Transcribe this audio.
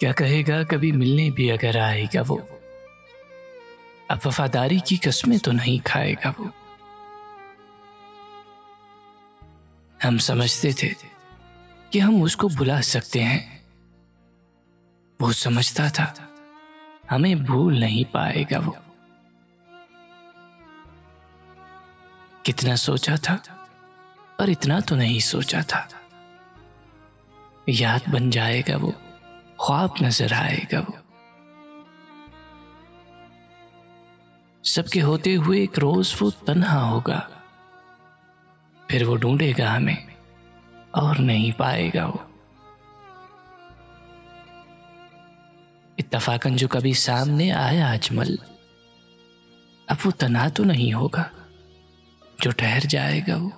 क्या कहेगा, कभी मिलने भी अगर आएगा वो। अब वफादारी की कस्में तो नहीं खाएगा वो। हम समझते थे कि हम उसको बुला सकते हैं। वो समझता था, हमें भूल नहीं पाएगा वो। कितना सोचा था और इतना तो नहीं सोचा था। याद बन जाएगा वो। ख्वाब नज़र आएगा वो। सबके होते हुए एक रोज वो तन्हा होगा। फिर वो ढूंढेगा हमें, और नहीं पाएगा वो। इत्तफाकन जो कभी सामने आया अजमल, अब वो तना तो नहीं होगा, जो ठहर जाएगा वो।